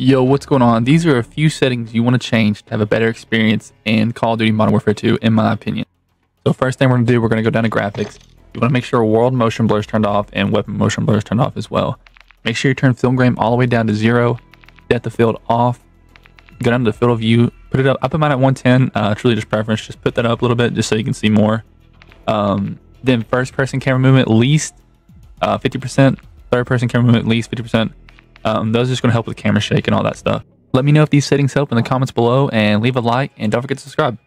Yo, what's going on? These are a few settings you want to change to have a better experience in Call of Duty Modern Warfare 2, in my opinion. So first thing we're going to do, we're going to go down to graphics. You want to make sure world motion blur is turned off and weapon motion blur is turned off as well. Make sure you turn film grain all the way down to zero, depth of field off, go down to the field of view, put it up. I put mine at 110, uh, just preference. Just put that up a little bit just so you can see more. Um, then first person camera movement, least uh, 50%, third person camera movement, least 50%. Um, those are just going to help with camera shake and all that stuff. Let me know if these settings help in the comments below and leave a like and don't forget to subscribe.